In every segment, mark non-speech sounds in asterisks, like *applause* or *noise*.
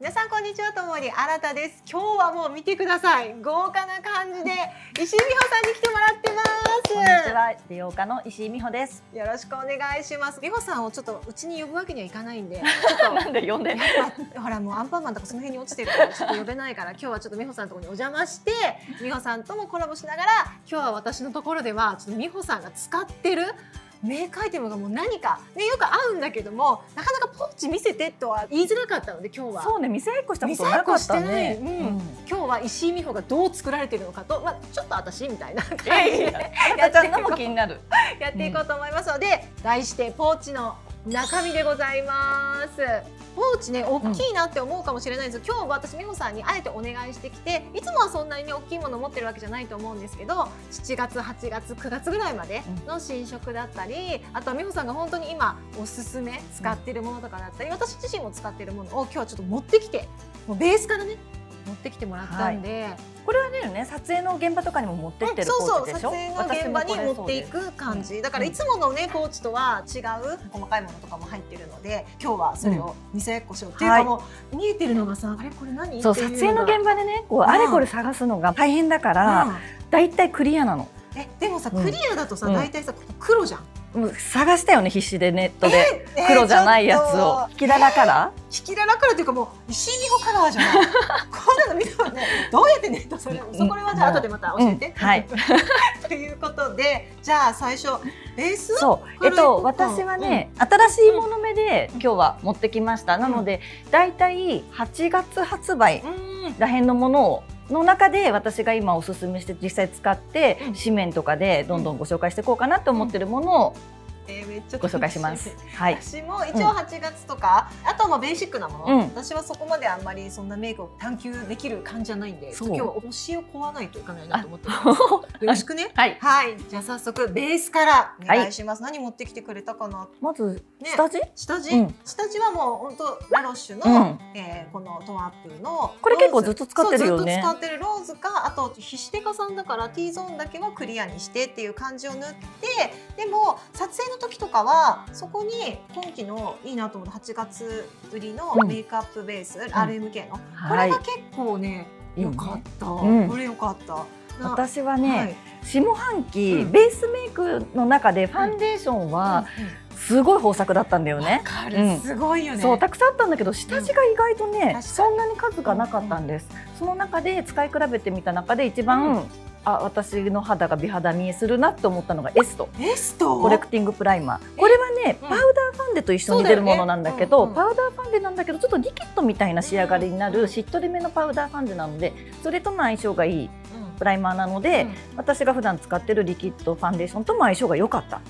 皆さんこんにちはともに新たです。今日はもう見てください。豪華な感じで *laughs* 石井美穂さんに来てもらってます。こんにちは美容家の石井美穂です。よろしくお願いします。美穂さんをちょっとうちに呼ぶわけにはいかないんで *laughs* ちょっとなんで呼んでほらもうアンパンマンとかその辺に落ちてるからちょっと呼べないから今日はちょっと美穂さんのところにお邪魔して美穂さんともコラボしながら今日は私のところではちょっと美穂さんが使ってるメイクアイテムがもう何か、ね、よく合うんだけどもなかなかポーチ見せてとは言いづらかったので今日は。そうね店っこしたことなかったね、うん、うん、今日は石井美穂がどう作られているのかと、まあ、ちょっと私みたいな感じで。やっていこう気になる。*laughs* やっていこうと思いますので、うん、題してポーチの中身でございます。ポーチね大きいなって思うかもしれないんですけど、うん、今日私美穂さんにあえてお願いしてきていつもはそんなにね大きいもの持ってるわけじゃないと思うんですけど7月8月9月ぐらいまでの新色だったり、あとは美穂さんが本当に今おすすめ使ってるものとかだったり、私自身も使ってるものを今日はちょっと持ってきてもうベースからね持ってきてもらったんで、はい、これはね撮影の現場とかにも持ってってるそうそう撮影の現場に持っていく感じ。だからいつものねポーチとは違う細かいものとかも入ってるので今日はそれを見せっこしよう、うん、っていうかもう、見えてるのがさあれこれ何？そう撮影の現場でねこう、あれこれ探すのが大変だから、だいたいクリアなの。えでもさ、クリアだとさ、大体さ黒じゃん。探したよね必死でネットで、黒じゃないやつを。引きだらカラー引きだらカラーっていうかもう石井美穂カラーじゃない。*laughs* こんなの見たねどうやってネットそれそこはじゃあ後でまた教えて、うん、はい。*laughs* ということでじゃあ最初ベースそうえっと私はね、うん、新しいもの目で今日は持ってきました、なのでだいたい8月発売らへんのものをの中で私が今おすすめして実際使って紙面とかでどんどんご紹介していこうかなと思ってるものをえー、めっちゃご紹介します。はい。私も一応8月とか、うん、あとはまあベーシックなもの、うん、私はそこまであんまりそんなメイクを探求できる感じじゃないんで、今日は推しを壊わないといかないなと思ってます。よろしくね。はい。はい。じゃあ早速ベースからお願いします。はい、何持ってきてくれたかな。まず、ね、下地？下地？うん、下地はもう本当ラロッシュの、うん、えー、このトンアップのこれ結構ずっと使ってるよね。使ってるローズかあとひしテカさんだから T ゾーンだけはクリアにしてっていう感じを塗って、でも撮影の時とかはそこに今期のいいなと思う8月売りのメイクアップベース、うん、RMK の、これが結構ね良かった、これ良かった。私はね、はい、下半期、ベースメイクの中でファンデーションは、すごい豊作だったんだよね。すごいよね。そうたくさんあったんだけど下地が意外とね、そんなに数がなかったんです。その中で使い比べてみた中で一番あ私の肌が美肌見えするなって思ったのがエスト。エスト？コレクティングプライマー。これはね、パウダーファンデと一緒に出るものなんだけど、ね。うんうん、パウダーファンデなんだけどちょっとリキッドみたいな仕上がりになるしっとりめのパウダーファンデなのでそれとの相性がいい。プライマーなので、うん、私が普段使ってるリキッドファンデーションとも相性が良かった。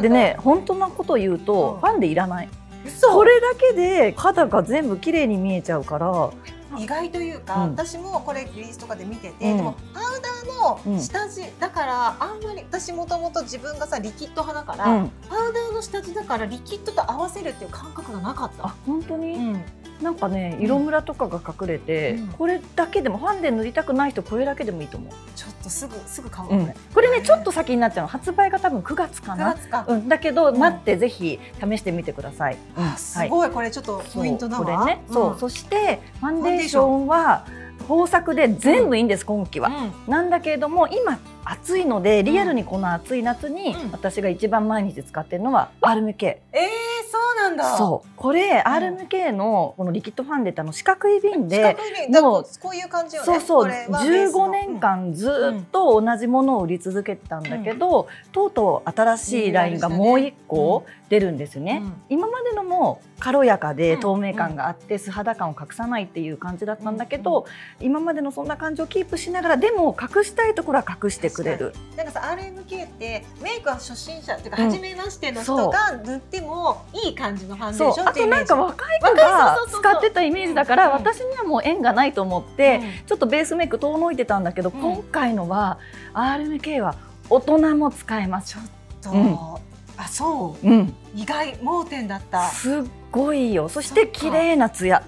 でね本当なことを言うと、ファンデいらない。それだけで肌が全部綺麗に見えちゃうから意外というか、うん、私もこれリリースとかで見てて、うん、でもパウダーの下地、だからあんまり私もともと自分がさリキッド派だから、うん、パウダーの下地だからリキッドと合わせるっていう感覚がなかった。あ本当に、なんかね色ムラとかが隠れて、うん、これだけでもファンデ塗りたくない人これだけでもいいと思う。ちょっとすぐすぐ買おう、うん、これねちょっと先になっちゃうの。発売が多分9月かな。うん、だけど、待ってぜひ試してみてください、すごい、これちょっとポイントだわ。これね、そうそしてファンデーション。は豊作で全部いいんです、今季は、なんだけれども今暑いのでリアルにこの暑い夏に私が一番毎日使ってるのは RMK、えーなんだ。そうこれ、RMK のこのリキッドファンデっての四角い瓶でもうこういう感じよね。そうそう15年間ずっと同じものを売り続けてたんだけど、とうとう新しいラインがもう一個出るんですね、今までのも軽やかで透明感があって素肌感を隠さないっていう感じだったんだけど、今までのそんな感じをキープしながらでも隠したいところは隠してくれる。なんかさ RMK ってメイクは初心者っていうか初めましての人が塗ってもいい感感じのファンデーションあとなんか若い子が使ってたイメージだから私にはもう縁がないと思って、ちょっとベースメイク遠のいてたんだけど、今回のは RMK は大人も使えます。ちょっと、あそう、うん、意外盲点だった。すっごいよ。そして綺麗なツヤ。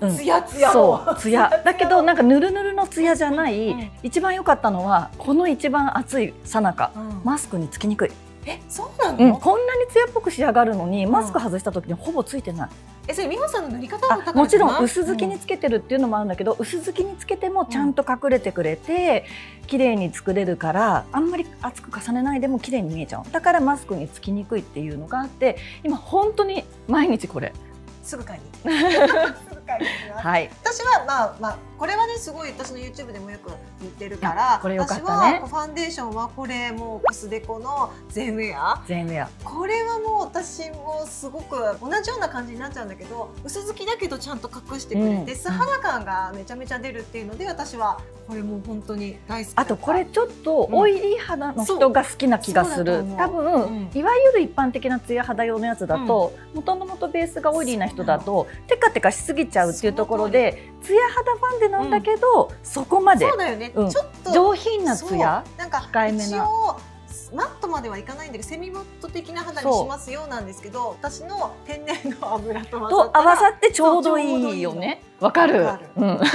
ツヤツヤそう。ツヤ。だけどなんかぬるぬるのツヤじゃない、うん、一番良かったのはこの一番暑いさなか、マスクにつきにくい。えそうなの、うん、こんなに艶っぽく仕上がるのにマスク外した時にほぼついてない、えそれ美穂さんの塗り方だもちろん薄付付きにつけてるっていうのもあるんだけど、薄付きにつけてもちゃんと隠れてくれて、綺麗に作れるからあんまり厚く重ねないでも綺麗に見えちゃう。だからマスクにつきにくいっていうのがあって今本当に毎日これ。すぐ買いに *laughs* はい。私はまあまあこれはねすごい私の YouTube でもよく言ってるからこれよかったね。私はファンデーションはこれもう薄デコのゼンウェア全ウェアこれはもう私もすごく同じような感じになっちゃうんだけど薄付きだけどちゃんと隠してくれて、うん素肌感がめちゃめちゃ出るっていうので私はこれもう本当に大好きあとこれちょっとオイリー肌の人が好きな気がする、多分、うん。いわゆる一般的なツヤ肌用のやつだともともとベースがオイリーな人だとテカテカしすぎちゃうっていうところでツヤ肌ファンデなんだけど、そこまで。そうだよね、うん。ちょっと上品なツヤ？そう。なんか控えめな。一応マットまではいかないんだけどセミマット的な肌にしますよなんですけど私の天然の油と合と合わさっってちょうどいいよね。わかる。うん、だから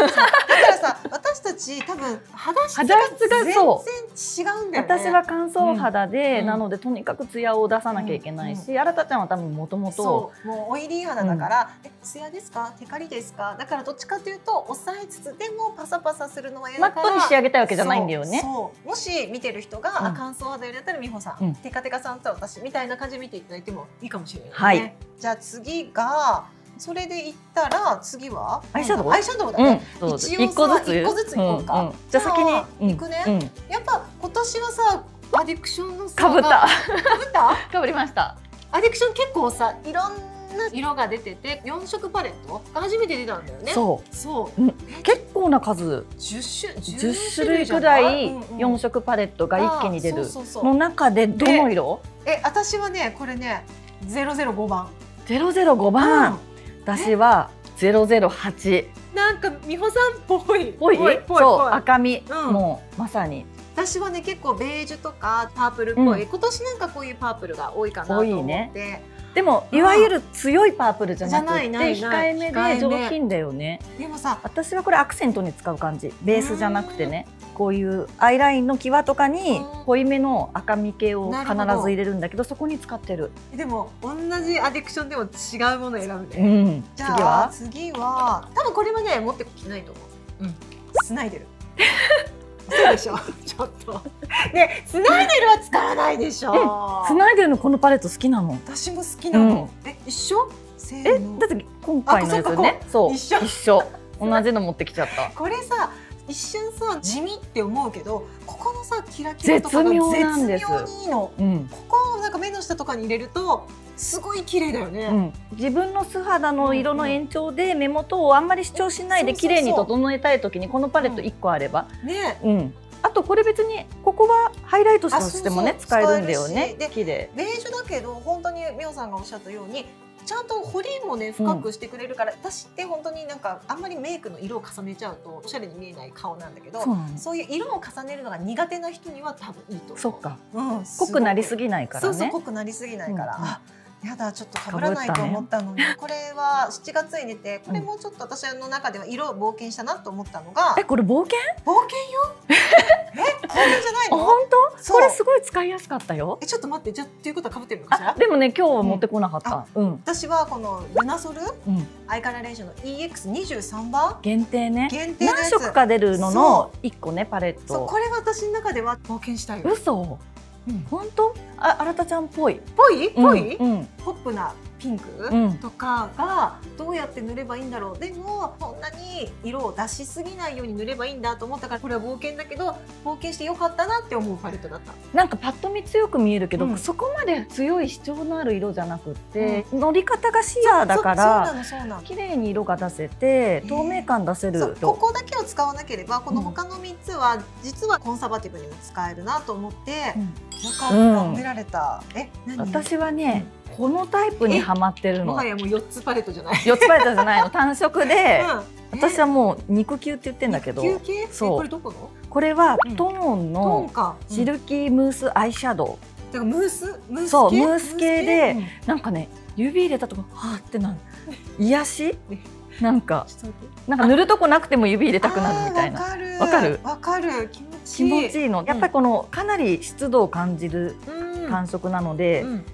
さ私たち多分肌質が全然違うんだよね。私は乾燥肌で、うん。なのでとにかくツヤを出さなきゃいけないし、新田ちゃんは多分もともともうオイリー肌だから、えツヤですか？テカリですか？だからどっちかというと抑えつつでもパサパサするのは嫌マッだからトに仕上げたいわけじゃないんだよね。もし見てる人が、乾燥肌よりだったら美穂さん、うん。テカテカさんと私みたいな感じで見ていただいてもいいかもしれないね、はい。じゃあ次がそれで言ったら次はアイシャドウ？アイシャドウだうんね、、どうぞ一応さ一個ずつ。一個ずついこうか。んん。じゃあ先に。行くね。うん。やっぱ今年はさアディクションのさかぶった。かぶった？*laughs* かぶりました。アディクション結構さいろんな色が出てて4色パレットが初めて出たんだよね。そう。そう。うん。結構な数。10種10種類ぐらいうんうん。4色パレットが一気に出あるの中でどの色？え私はねこれね005番 ?005 番、私は008なんか美穂さんっぽい。ぽい？そう赤み、うん。もうまさに。私はね結構ベージュとかパープルっぽい、うん。今年なんかこういうパープルが多いかなと思って、多いねでもいわゆる強いパープルじゃなくて控えめで上品だよね。でもさ私はこれアクセントに使う感じ。ベースじゃなくてね。こういうアイラインの際とかにうん。濃いめの赤み系を必ず入れるんだけどそこに使ってる、でも同じアディクションでも違うもの選ぶうね、ん、じ次ゃあは？次は多分これはね持ってきてないと思う、うん、スナイデル *laughs* そうでしょ。*laughs* ちょっと。ねスナイデルは使わないでしょ。スナイデルのこのパレット好きなの？私も好きなの、え一緒？せえだって今回のやつね。そう一緒。一緒。同じの持ってきちゃった。これさ一瞬さ地味って思うけどここのさキラキラとかが絶妙なんです。絶妙にいいの。うん。ここ目の下とかに入れるとすごい綺麗だよね、うん、自分の素肌の色の延長で目元をあんまり主張しないで綺麗に整えたい時にこのパレット1個あれば、ね。うん、あとこれ別にここはハイライトとしてもね使えるんだよね。で綺麗。ベージュだけど本当にみおさんがおっしゃったようにちゃんと彫りもね深くしてくれるから、私って本当になんかあんまりメイクの色を重ねちゃうとおしゃれに見えない顔なんだけどそういう色を重ねるのが苦手な人には多分いいと思う。そっか。うん、濃くなりすぎぎないからそうそうね濃くなりすぎないから、うんやだちょっと被らないと思ったのに、*laughs* これは7月に出てこれもちょっと私の中では色を冒険したなと思ったのがえこれ冒険？冒険よ？*laughs* え冒険じゃないの？あ本当？これすごい使いやすかったよ。えちょっと待ってじゃあっていうことは被ってるのかしら？あでもね今日は持ってこなかった、うん。私はこのルナソル？うん、アイカラレーションの EX23 番？限定ね。限定何色か出るのの1個ねパレット。そうこれは私の中では冒険したいよ。嘘。うん本当？あ新田ちゃんっぽい。ぽい？ぽい、ポップなピンク、うん。とかがどうやって塗ればいいんだろう。でもそんなに色を出しすぎないように塗ればいいんだと思ったからこれは冒険だけど冒険してよかったなって思うパレットだった。なんかパッと見強く見えるけど、うん。そこまで強い主張のある色じゃなくって、乗り方がシアーだから綺麗に色が出せて透明感出せると、ここだけを使わなければこの他の3つは実はコンサバティブにも使えるなと思って、うん。よかった、うん褒められた。え何？私はね、このタイプにはまってるの。もはやもう4つパレットじゃない、四つパレットじゃないの。*laughs* 単色で、うん、私はもう肉球って言ってんだけど。そう。えこれどこの？これはうん。トーンのか。シルキームースアイシャドウ、だからムース？ムース系？そうムース系でなんかね指入れたとこはーってなる癒し？ねなんかなんか塗るとこなくても指入れたくなるみたいな。わかる。わかる？わかる。気持ち気い。い持ちいいの。やっぱりこのかなり湿度を感じるうん。感触なので、うん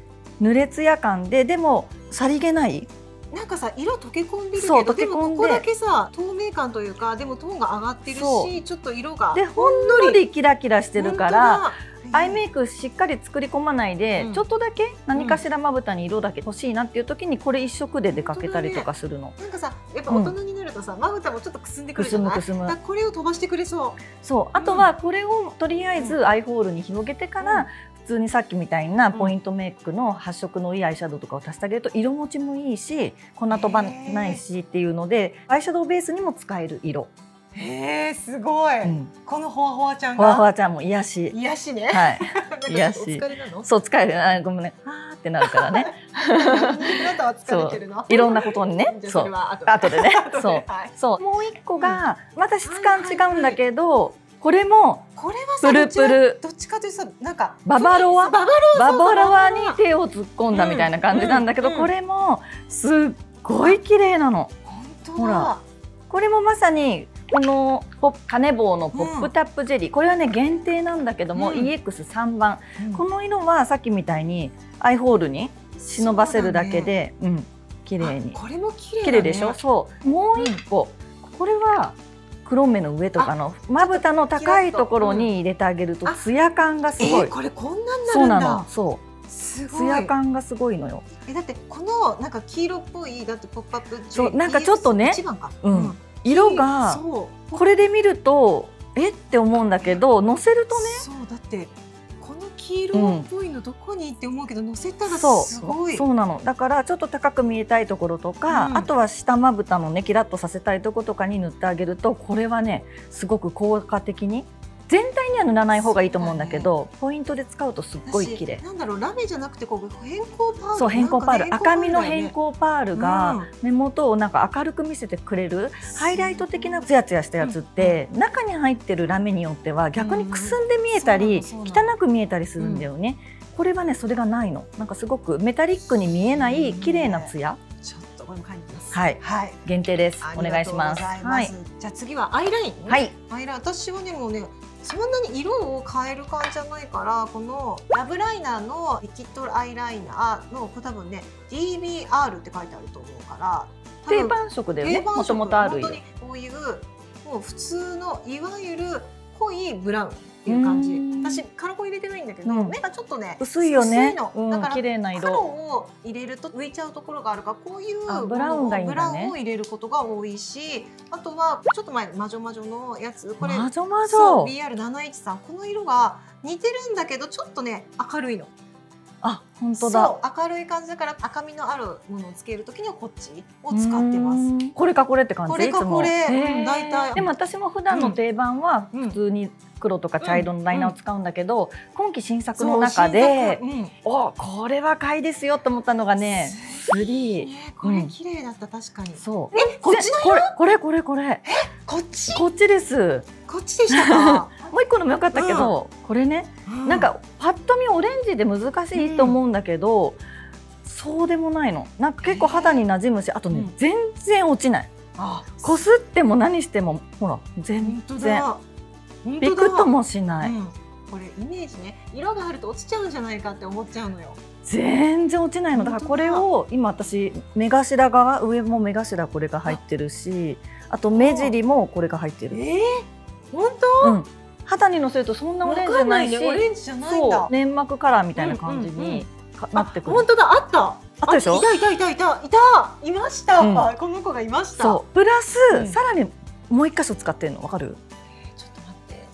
濡れツヤ感ででもさりげない。なんかさ色溶け込んでるけそうどでで。もここだけさ透明感というかでもトーンが上がってるそしちょっと色がでほんのりキラキラしてるからアイメイクしっかり作り込まないで、うん。ちょっとだけ何かしらまぶたに色だけ欲しいなっていう時にこれ一色で出かけたりとかするの。なんかさやっぱ大人になるとさまぶたもちょっとくすんでくるじゃない？くすむこれを飛ばしてくれそう。そう。あとはこれをとりあえずアイホールに広げてから、普通にさっきみたいなポイントメイクの発色のいいアイシャドウとかを足してあげると色持ちもいいし粉飛ばないしっていうのでアイシャドウベースにも使える色、へえすごい、うん、このほわほわちゃんふわふがわちゃんも癒し。癒しね、はい。*laughs* 癒し。お疲れなの？そう使える。あごめんね。あーってなるからね。*laughs* あなたは疲れてるの？いろんなことにね。*laughs* そそう。後後で。ねそう。はい。そう。もう一個がまた質感違うんだけどこれもこれはさプルプル。どっちかというとさなんかババロアババロババロアに手を突っ込んだみたいな感じなんだけど、うんこれもすっごい綺麗なの。ほら。これもまさにこのポカネボウのポップタップジェリー、これはね限定なんだけども、うん。EX3 番、うん。この色はさっきみたいにアイホールに忍ばせるだけでう、ん。綺麗に。あこれも綺麗だね。綺麗でしょ？そう。もう一個、これは黒目の上とかのまぶたの高いところに入れてあげるとあツヤ感がすごい、えーこれこんなんなそうなるんだ。のそすごい。うツヤ感がすごいのよ。えだってこのなんか黄色っぽいだってポップアップそうなんかちょっとねうん。色がそう。これで見るとえ？って思うんだけど乗せるとね。そうだって黄色っぽいのどこにって思うけど乗せたらすごい。そうなの。だからちょっと高く見えたいところとか、うん。あとは下まぶたのねキラッとさせたいところとかに塗ってあげるとこれはねすごく効果的に全体には塗らない方がいいと思うんだけどポイントで使うとすっごい綺麗。私なんだろうラメじゃなくてこう変更パールそう変更パール、なんか赤みの変更パールが目元をなんか明るく見せてくれる、ハイライト的なツヤツヤしたやつって、中に入ってるラメによっては逆にくすんで見えたり、うん汚く見えたりするんだよね、これはねそれがないの。なんかすごくメタリックに見えない綺麗なツヤ。ちょっとこれも書いてます。はい。はい。限定です。あお願いします。はいす。じゃあ次はアイライン？ねはい。アイライン。私はねもうねそんなに色を変える感じじゃないからこのラブライナーのリキッドアイライナーのこれ多分ね DBR って書いてあると思うから定番色だよね。もともとある色本当にこういうもう普通のいわゆる濃いブラウンっていう感じ。うん。私カラコン入れてないんだけど、うん。目がちょっとね薄いよね。薄いの、うんだから綺麗な黒色を入れると浮いちゃうところがあるからこういうあブラウンがいいんブラウンを入れることが多いしあとはちょっと前魔女魔女のやつ。これまぞまそうぞ BR713 この色が似てるんだけどちょっとね明るいの。あ本当だ。明るい感じだから赤みのあるものをつけるときにはこっちを使ってます。すこれかこれって感じ？これかこれ。大体。でも私も普段の定番はうん。普通に黒とか茶色のライナーを使うんだけど、今季新作の中で新作。おこれは買いですよと思ったのがうんねスリー。ねこれ綺麗だった確かに。そう。えこっちのこれこれこれこれ。こっち？こっちです。こっちでしたか？*laughs* もう一個のもよかったけど、これね、なんかパッと見オレンジで難しいと思うんだけど、そうでもないの。なんか結構肌に馴染むしあとね、うん。全然落ちない。あこすっても何してもほら全然。びくともしない、うん。これイメージね。色があると落ちちゃうんじゃないかって思っちゃうのよ。全然落ちないの。だ。からこれを今私目頭側上も目頭これが入ってるしあと目尻もこれが入ってる、えー、本うん、肌にのせるとそんな当オレンジじゃないしね。オレンジじゃない粘膜カラーみたいな感じにかなってくる、本当だあった。あったでしょ？いたいたいたいた。いた。いました、うん。この子がいました。そう。プラス、うん。さらにもう一箇所使ってるの？わかる？ちょっと待って。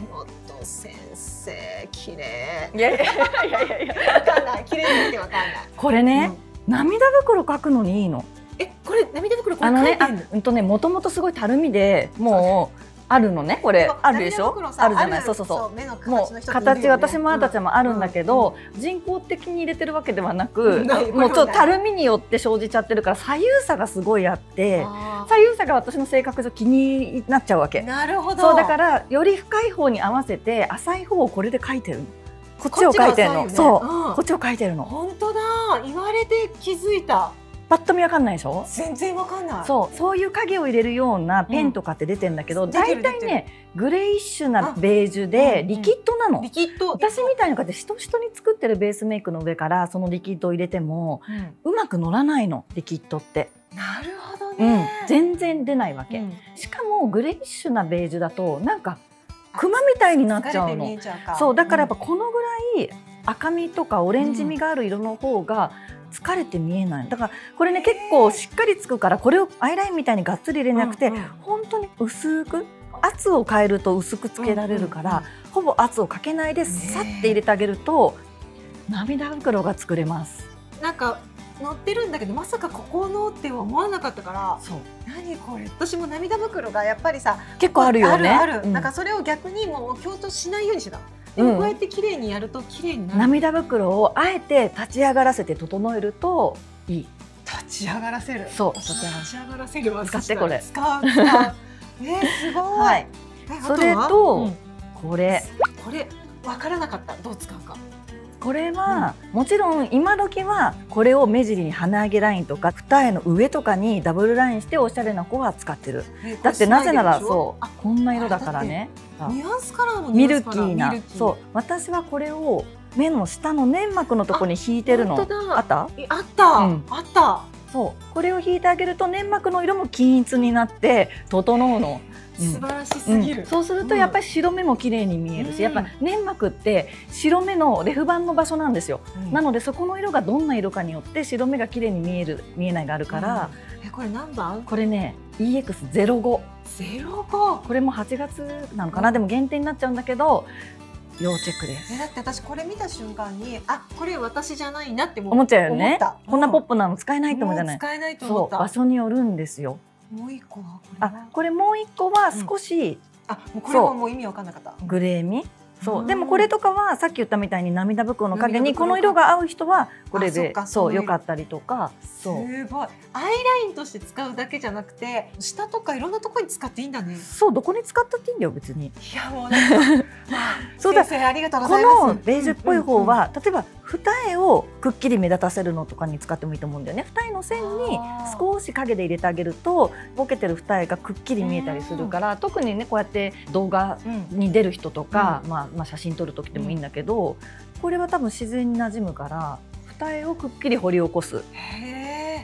根本先生綺麗。いやいやいやいやいやわかんない。綺麗すぎてわかんない。これね、涙袋描くのにいいの。えこれ涙袋これあのねあ書いてんの？うんとねもともとすごいたるみでもうあるのねこれ。あるでしょ？あるじゃない？そうそうそう。もう形私もあたちゃん。もあるんだけど、うん。人工的に入れてるわけではなく、もうちょっとたるみによって生じちゃってるから左右差がすごいあって左右差が私の性格上気になっちゃうわけ。なるほど。そうだからより深い方に合わせて浅い方をこれで描いてるの。こっちを描いてるの、そう、うん。こっちを描いてるの。本当だ。言われて気づいたパッと見わかんないでしょ？全然わかんない。そう。そういう影を入れるようなペンとかって出てるんだけど、うん大体ねグレイッシュなベージュあでうんリキッドなの、リキッド。私みたいな感じでしとしとに作ってるベースメイクの上からそのリキッドを入れてもうん。うまく乗らないの。リキッドって、なるほどうん。ね、全然出ないわけ、うん。しかもグレイッシュなベージュだとなんかクマみたいになっちゃうの。そう。だからやっぱこのぐらい赤みとかオレンジみがある色の方が疲れて見えない。だからこれね結構しっかりつくからこれをアイラインみたいにがっつり入れなくて、うんうん本当に薄く圧を変えると薄くつけられるから、うんうんほぼ圧をかけないでさって入れてあげると涙袋が作れます。なんか乗ってるんだけどまさかここのって思わなかったからそう。何これ？私も涙袋がやっぱりさ結構あるよね。あるある、うん。なんかそれを逆にもう強調しないようにしてたでうん。もこうやって綺麗にやると綺麗になる、涙袋をあえて立ち上がらせて整えるといい。立ち上がらせる。そう。立ち上がらせるわ使ってこれ。使う使う。ねすごい、はい。それはとうん。これ。これ分からなかった。どう使うか。これは、もちろん今時はこれを目尻に鼻上げラインとか二重の上とかにダブルラインしておしゃれな子は使ってる。だってなぜならそう。あこんな色だからね。ニュアンスカラーもミルキーな。そう。私はこれを目の下の粘膜のところに引いてるの。あった？えあった、うん。あった。そう。これを引いてあげると粘膜の色も均一になって整うの、うん素晴らしすうん。ぎる、そうするとやっぱり白目も綺麗に見えるし、うん。やっぱ粘膜って白目のレフ板の場所なんですよ、うん。なのでそこの色がどんな色かによって白目が綺麗に見える見えないがあるから、えこれ何番？これね EX05 ゼロ五。これも8月なのかな、でも限定になっちゃうんだけど要チェックです。えだって私これ見た瞬間にあこれ私じゃないなっても思っちゃうよね。こんなポッププなの使えないと思うじゃない。使えないと思った。場所によるんですよもう一個はこれは？あこれもう一個は少しあもうこれはもう意味わかんなかった。グレーみ？そう。うん。でもこれとかはさっき言ったみたいに涙袋の影にこの色が合う人はこれでかそう良かったりとかすごい。アイラインとして使うだけじゃなくて下とかいろんなところに使っていいんだね。そうどこに使ったっていいんだよ別に。いやもうなんか *laughs* そうだ。先生ありがとうごこざいます。のベージュっぽい方は、例えば二重をくっきり目立たせるのとかに使ってもいいと思うんだよね。二重の線に少し影で入れてあげるとボケてる二重がくっきり見えたりするから特にねこうやって動画うん。に出る人とか、まあ、まあ写真撮る時でもいいんだけど、これは多分自然に馴染むから二重をくっきり掘り起こす。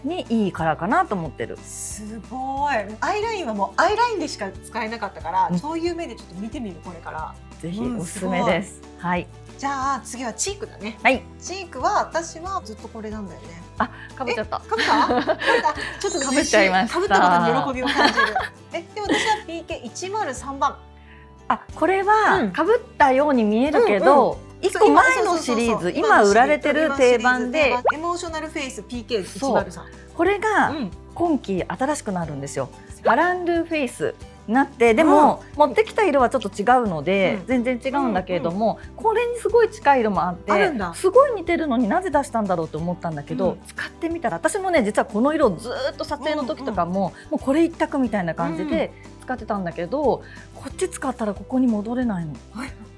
にいいからかなと思ってる。すごい。アイラインはもうアイラインでしか使えなかったから、うん。そういう目でちょっと見てみるこれから。ぜひうんおすすめです。はい。じゃあ次はチークだね。はい。チークは私はずっとこれなんだよね。あ、かぶっちゃった。かぶった？ちょっとかぶっちゃいました。かぶったことに喜びを感じる。えで私は PK103 番あ、これは、うん。かぶったように見えるけど、一、個前のシリーズ、今売られてる定番で、エモーショナルフェイス PK103 これがうん。今季新しくなるんですよ。アランドゥフェイス。になって、でも、持ってきた色はちょっと違うので、うん。全然違うんだけれども、これにすごい近い色もあってすごい似てるのになぜ出したんだろうと思ったんだけど、うん。使ってみたら私もね実はこの色をずーっと撮影の時とかも、もうこれ一択みたいな感じで使ってたんだけど、こっち使ったらここに戻れないの。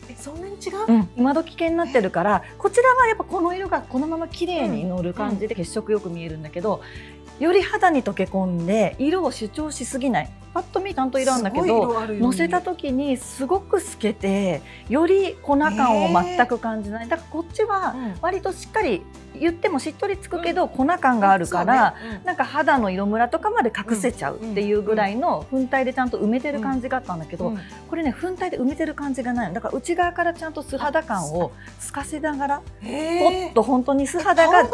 えそんなに違う、うん、今時系になってるからこちらはやっぱこの色がこのまま綺麗に乗る感じで血色よく見えるんだけど、より肌に溶け込んで色を主張しすぎないパッと見ちゃんと色なんだけど色あるように乗せた時にすごく透けてより粉感を全く感じない。だからこっちはうん。割としっかり言ってもしっとりつくけど粉感があるから、なんか肌の色ムラとかまで隠せちゃうっていうぐらいの粉体でちゃんと埋めてる感じがあったんだけど、うん。これね粉体で埋めてる感じがないの。だから内側からちゃんと素肌感を透かせながらポへッと本当に素肌が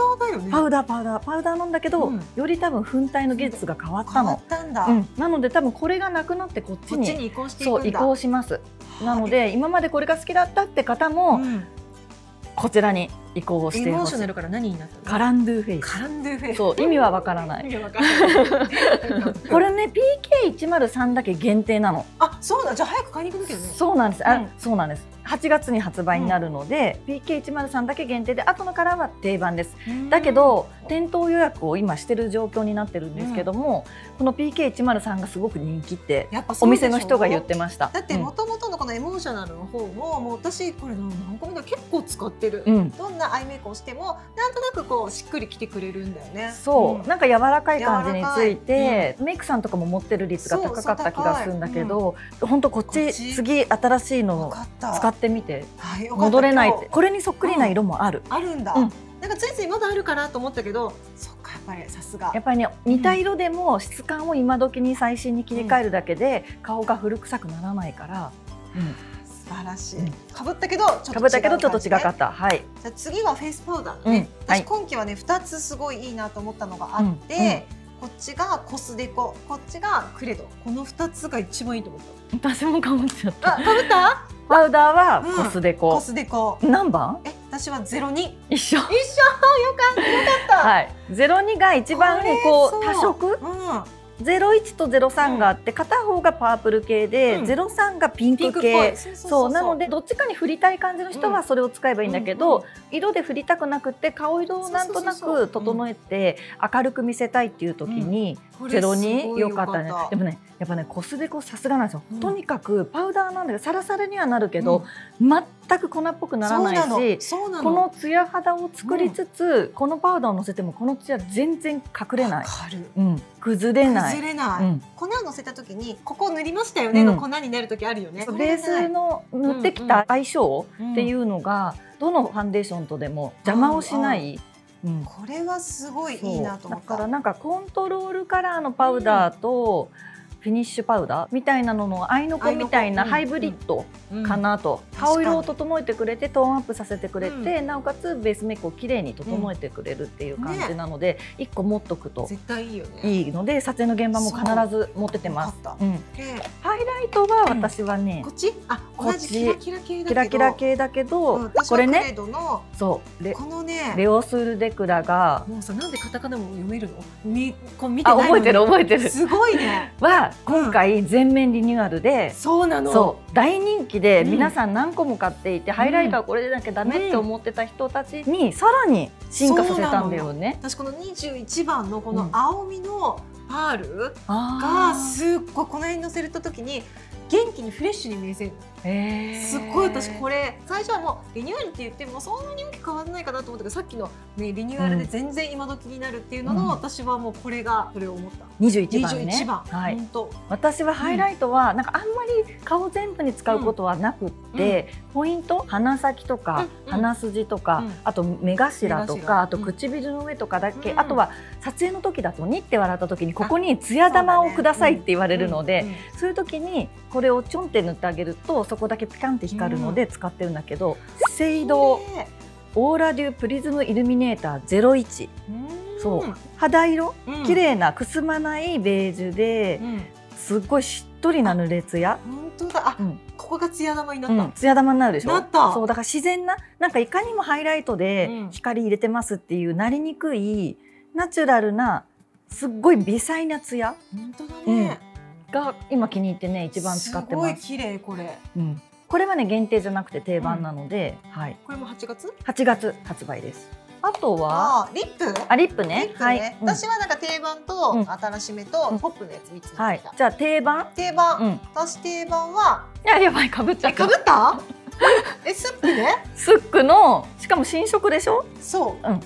パウダーパウダーパウダーなんだけど、うん。より多分粉体の技術が変わった変わのっ。たんだ、うん、なので多分これがなくなってこっちにこっちに移行していくんだ。そう移行します。なので今までこれが好きだったって方も、うん。こちらに移行してエモーほしいショナルから何になったの？カランドゥフェイス。カランドゥフェイス。そう意味はわからない。意味わかんない。これね PK103 だけ限定なのあそうだ。じゃあ早く買いに行くけどね。そうなんです。あ、うん。そうなんです。8月に発売になるので、うん、PK103 だけ限定で後のカラーは定番です。だけど店頭予約を今してる状況になってるんですけども、うん、この PK103 がすごく人気ってお店の人が言ってました。だってもともとのこのエモーショナルの方も、もう私これ何個目だ結構使ってる、うん、どんなアイメイクをしてもなんとなくこうしっくりきてくれるんだよね。そう、なんか柔らかい感じについて、メイクさんとかも持ってる率が高かった気がするんだけど、本当こっち次新しいのを使ってみて、戻れない。ってこれにそっくりな色もある。あるんだ。なんかついついまだあるかなと思ったけど、そっかやっぱりさすが。やっぱりね似た色でも質感を今時に最新に切り替えるだけで、顔が古臭くならないから。うん素晴らしい。かぶったけどかぶったけどちょっと違かった。はい。じゃ次はフェイスパウダーね。私今期はね二つすごいいいなと思ったのがあって。こっちがコスデコ、こっちがクレド。この二つが一番いいと思った。私もかぶっちゃった。かぶった？パウダーはコスデコ。コスデコ。何番？え、私はゼロ二。一緒。一緒。*laughs* よかった。よかった。はい。ゼロ二が一番こう多色？うん。01と03があって、片方がパープル系で、うん、03がピンク系。そうなのでどっちかに振りたい感じの人はそれを使えばいいんだけど、色で振りたくなくて顔色をなんとなく整えて明るく見せたいっていう時に、ゼロに良かったね。でもねやっぱねコスデコさすがなんですよ、うん、とにかくパウダーなんだけどサラサラにはなるけど、うん、全く粉っぽくならないしこのツヤ肌を作りつつ、うん、このパウダーをのせてもこのツヤ全然隠れない、うん、崩れない。崩れない、粉をのせた時にここ塗りましたよねの粉になる時あるよね、ベースの塗ってきた相性っていうのが、どのファンデーションとでも邪魔をしない、うん、これはすごいいいなと思った。だからなんかコントロールカラーのパウダーと、フィニッシュパウダーみたいなのの合いの子みたいなハイブリッドかなと、顔色を整えてくれてトーンアップさせてくれて、なおかつベースメイクをきれいに整えてくれるっていう感じなので、一個持っとくと絶対いいよね。いいので撮影の現場も必ず持っててます。う。ん、ハイライトは私はね、こっち？あこっち。キラキラ系キラキラ系だけど、これねそう。このねレオスールデクラがもうさなんでカタカナも読めるの？みこう見て覚えてる覚えてる。すごいね。*laughs* は今回全面リニューアルで、そうなの。大人気で皆さん何個も買っていて、ハイライトはこれでなきゃダメって思ってた人たちにさらに進化させたんだよね。私この21番のこの青みのパールがすっごいこの辺に乗せると時に元気にフレッシュに見せるすっごい私これ最初はもうリニューアルって言ってもそんなに大きく変わらないかなと思ったけどさっきの、ね、リニューアルで全然今時になるっていうのの、うん、私はもうこれがそれを思った。21番ね。番、はい、私はハイライトはなんかあんまり顔全部に使うことはなくって、うん、ポイント鼻先とか、うん、鼻筋とか、あと目頭とかあと唇の上とかだけ、あとは撮影の時だとにって笑った時にここにツヤ玉をくださいって言われるのでそういう時にこれをちょんって塗ってあげるとそこだけピカンって光るので使ってるんだけど、青銅オーラデュプリズムイルミネーター01そう。肌色、綺麗なくすまないベージュで、すっごいしっとりな濡れツヤ本当だ。あ、うん、ここがツヤ玉になった、うん、ツヤ玉になるでしょ？そう。だから自然ななんかいかにもハイライトで光入れてますっていうなりにくいナチュラルなすっごい微細なツヤ。本当だね、うんが今気に入ってね一番使ってます。すごい綺麗これ。うん。これはね限定じゃなくて定番なので、うん、はい。これも8月？8月発売です。あとは？リップ？あリップね、ね、はい、私はなんか定番と新しめとポップのやつ3つはい、じゃあ定番？定番、うん、私定番はいややばいかぶっちゃった。かぶった？*laughs* えスックで？スックのしかも新色でしょ？そう。うん。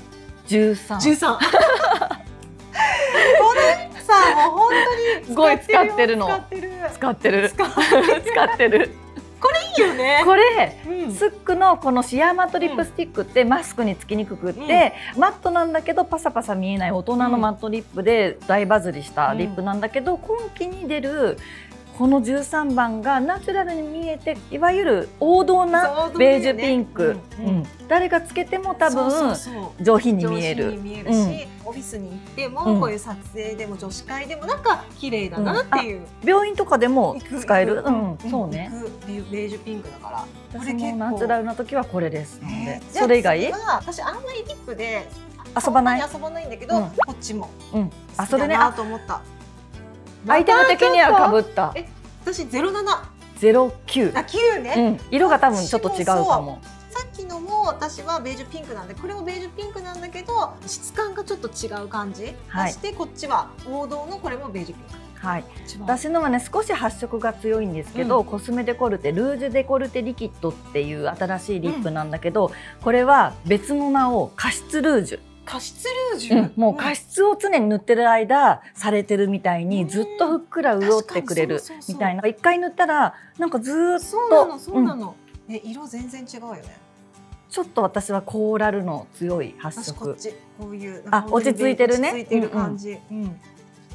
13 13 *laughs* これ？さもう本当にす *laughs* ごい使ってるの。使ってる。使ってる。使ってる。これいいよね。これ、うん、スックのこのシアーマットリップスティックってマスクにつきにくくって、うん、マットなんだけどパサパサ見えない大人のマットリップで大バズりしたリップなんだけど、今季に出るこの13番がナチュラルに見えていわゆる王道なベージュピンク、誰がつけても多分上品に見える。見えるし、うん、オフィスに行っても、こういう撮影でも女子会でもなんか綺麗だなっていう、病院とかでも使える、うん。そうね。ベージュピンクだから。これ結構。ナチュラルな時はこれです。ので、それ以外？私あんまりリップで遊ばない？遊ばないんだけど、こっちも、うん、あそれねあと思ったアイテム的にはかぶった。え、私ゼロ七。ゼロ九。あ9ね、うん、色が多分ちょっと違うかも。さっきのも私はベージュピンクなんでこれもベージュピンクなんだけど質感がちょっと違う感じ、はいそしてこっちは王道のこれもベージュピンクはい。私のはね少し発色が強いんですけど、うんコスメデコルテルージュデコルテリキッドっていう新しいリップなんだけど、これは別の名を加湿ルージュ、加湿ルージュ、うん、もう加湿を常に塗ってる間されてるみたいにずっとふっくら潤ってくれるみたいな。一回塗ったらなんかずーっそうなのとそうなの、え色全然違うよね。ちょっと私はコーラルの強い発色、私こういうあ落ち着いてるね。落ち着いてる感じ、うん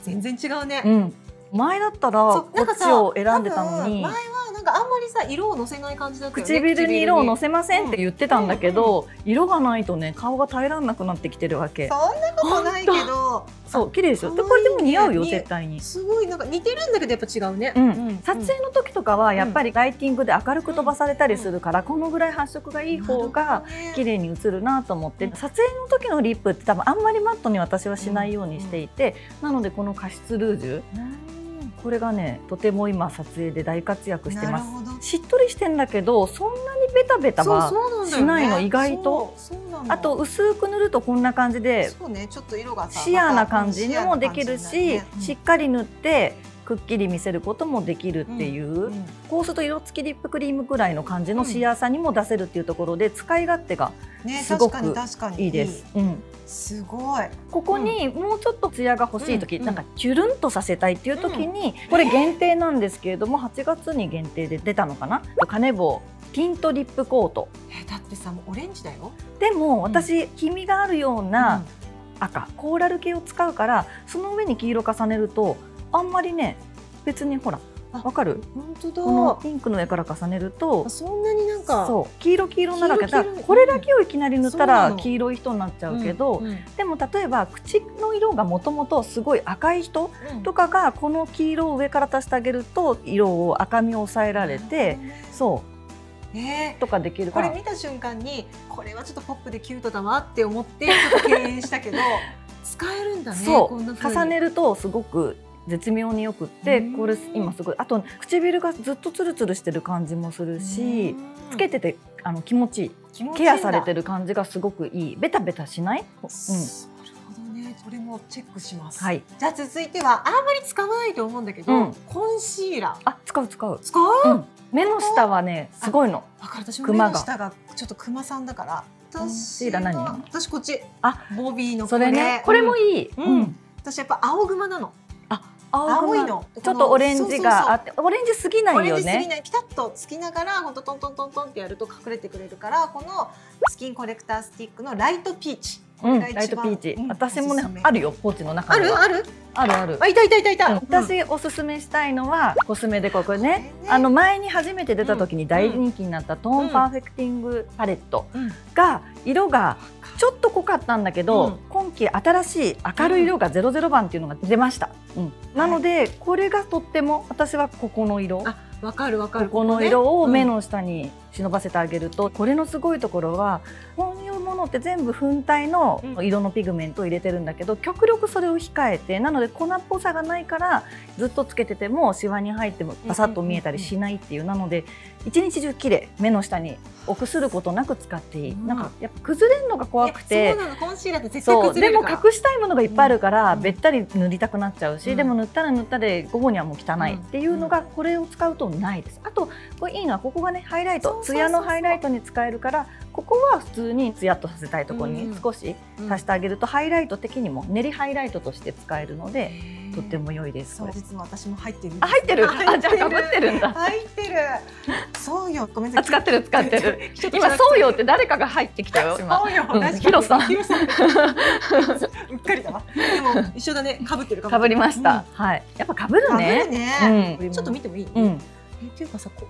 全然違うね、うん、前だったらこっちを選んでたのに。前はなんかあんまりさ色をのせない感じだったよね唇に色をのせませんってうん言ってたんだけど、色がないとね顔が耐えられなくなってきてるわけ。そんなことないけど。そう綺麗でしょでこれでも似合うよ似絶対に。すごいなんか似てるんだけどやっぱ違うね、うん。撮影の時とかはやっぱりライティングで明るく飛ばされたりするから、このぐらい発色がいい方が綺麗に映るなと思って、うん。撮影の時のリップって多分あんまりマットに私はしないようにしていて、なのでこの加湿ルージュこれがねとても今撮影で大活躍してます。しっとりしてんだけどそんなにベタベタはしないの意外と。あと薄く塗るとこんな感じでシアーな感じにもできるし、しっかり塗ってくっきり見せることもできるっていう、うんうんこうすると色付きリップクリームぐらいの感じのシアーさにも出せるっていうところで使い勝手がねすごくいいです。うん。すごい。ここにもうちょっとツヤが欲しい時、うんなんかキュルンとさせたいっていう時に、これ限定なんですけれども8月に限定で出たのかな？カネボウティントリップコート。えだってさもうオレンジだよ。でも私、黄身があるような、うん。赤コーラル系を使うからその上に黄色重ねるとあんまりね別にほらあわかる？本当だ。このピンクの上から重ねるとあそんなになんかそう黄色黄色になるわけ。だこれだけをいきなり塗ったら黄色い人になっちゃうけど、うんうん。でも例えば口の色がもともとすごい赤い人とかがこの黄色を上から足してあげると色を赤みを抑えられてそねうとかできるこれ見た瞬間にこれはちょっとポップでキュートだわって思ってちょっと敬遠したけど使えるんだねそこんな風に。う重ねるとすごく絶妙によくってうん。これ今すごい。あと唇がずっとツルツルしてる感じもするしつけててあの気持ちいい。ケアされてる感じがすごくいい。ベタベタしない、うん、なるほどね。これもチェックします、はい。じゃあ続いてはあんまり使わないと思うんだけど、うん。コンシーラー。あ使う使う、使う、うん、目の下はねすごいの。わかる。私も目の下がちょっとクマさんだから。コンシ私ーラー何？は私こっち。あボビーのこそれね。これもいい、うん。私やっぱ青グマなの青青いの。ちょっとオレンジがあってオレンジすぎないよね。レンジすぎない。ピタッとつきながらほんとトントントントンってやると隠れてくれるからこのスキンコレクタースティックのライトピーチ。うん、ライトピーチ、うん私もねあるよポーチの中には。ある？ある？あるある。あいたいたいたいた、うんうん私おすすめしたいのはコスメでこれね。これね。あの前に初めて出た時に大人気になったトーンパーフェクティングパレットうん。が色がちょっと濃かったんだけど、うん。今季新しい明るい色が00番っていうのが出ました、うんなのでこれがとっても私はここの色。あわかるわかる。ここの色をね目の下に忍ばせてあげると、これのすごいところはこういうものって全部粉体のうん。色のピグメントを入れてるんだけど極力それを控えてなので粉っぽさがないからずっとつけててもシワに入ってもパサッと見えたりしないっていうなので一日中綺麗目の下におくすることなく使っていい、うん。なんかやっぱ崩れるのが怖くいてやそうなの。コンシーラーって絶対そう。でも隠したいものがいっぱいあるから、うんべったり塗りたくなっちゃうし、うん。でも塗ったら塗ったで午後にはもう汚いうんっていうのがこれを使うとないです。あとこれいいのはここがねハイライトツヤのハイライトに使えるからここは普通にツヤっとさせたいところにうん少し足してあげると、ハイライト的にも練りハイライトとして使えるのでとっても良いです。これそう実は私も入ってるあ入ってる？入あじゃあかぶってるんだ。入ってる。そうよ。ごめんなさい。あ使ってる使ってる。*laughs* 今そうよって誰かが入ってきたよ今。そうよ、うヒロさんヒロさん。うっかりだわ。でも一緒だね。被ってる被ってる。かぶりました。はい。やっぱかぶる被ね。ちょっと見てもいい、うん。えっていうかさこ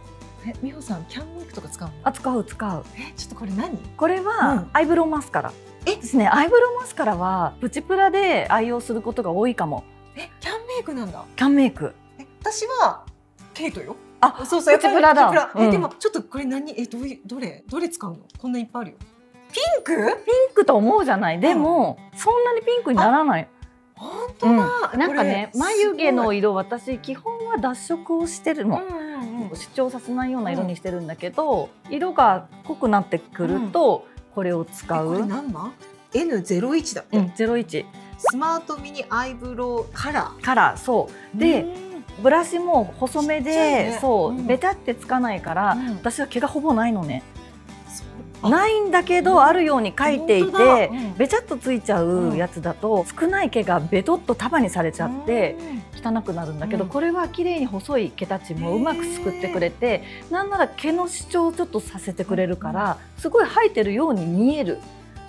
え美穂さんキャンメイクとか使うの？あ使う使う。えちょっとこれ何？これは、うん。アイブロウマスカラ。え？ですね。アイブロウマスカラはプチプラで愛用することが多いかも。えキャンメイクなんだ。キャンメイク。え私はケイトよ。あ、そうそうプチプラだ。え、うん。でもちょっとこれ何？えどういうどれ？どれ使うの？こんないっぱいあるよ。ピンク？ピンクと思うじゃない？でも、そんなにピンクにならない。本当うん。だ、なんかね、眉毛のす色、私基本は脱色をしてるの。ごいうんうん主張させないような色にしてるんだけど、色が濃くなってくると、これを使う。これ何番？N01 だって、うん、01スマートミニアイブロウカラー。カラーそう。で、ブラシも細めで、ね、そう、うん、ベタってつかないから、うん。私は毛がほぼないのね。あないんだけどあるように書いていて、うん。べちゃっとついちゃうやつだと、少ない毛がベトっと束にされちゃって、汚くなるんだけど、うん。これは綺麗に細い毛たちもうまくすくってくれてなんなら毛の主張をちょっとさせてくれるから、すごい生えてるように見える。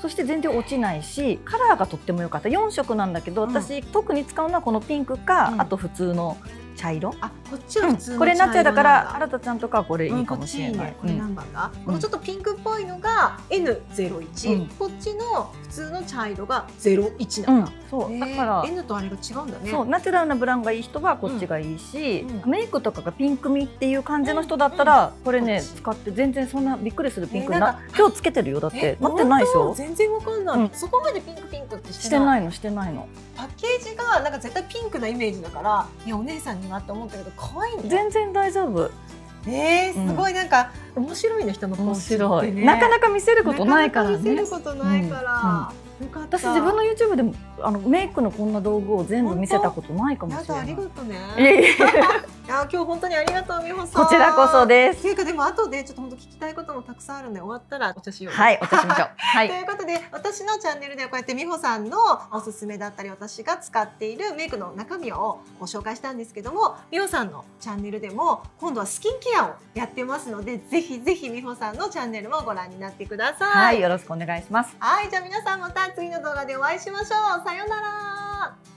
そして全然落ちないしカラーがとっても良かった。4色なんだけど、うん。私特に使うのはこのピンクか、うん。あと普通の茶色、あこっちは普通のこれナチュラだから新田ちゃんとかはこれいいかもしれない、うんこっちいいね。これ何番だ、ん。このちょっとピンクっぽいのが N01、うん。こっちの普通の茶色が01うんなんだ、そう。だから N とあれが違うんだね。そう。ナチュラルなブラウンがいい人はこっちがいいし、うん。メイクとかがピンクみっていう感じの人だったら、これね使って全然そんなびっくりするピンクなえーなんか今日つけてるよ。だって。え待ってないでしょ？全然わかんない、うん。そこまでピンクピンクってししててない。ないのしてないのパッケージがなんか絶対ピンクなイメージだからいやお姉さんにはって思ったけど可愛いね全然大丈夫。えー、すごいなんか、面白いね人のポー面チって白い、ねなかなか見せることないからね。見せることないから、よかった。私自分の YouTube でもあのメイクのこんな道具を全部見せたことないかもしれない。りがとうねや今日本当にありがとう美穂さんこちらこそですっていうかでも後でちょっと本当聞きたいこともたくさんあるんで終わったらお茶しようはいお茶しましょう *laughs* はといいうことで私のチャンネルではこうやって美穂さんのおすすめだったり私が使っているメイクの中身をご紹介したんですけども美穂さんのチャンネルでも今度はスキンケアをやってますのでぜひぜひ美穂さんのチャンネルもご覧になってください。はいよろしくお願いしますはい、じゃあ皆さんまた次の動画でお会いしましょう。さようなら。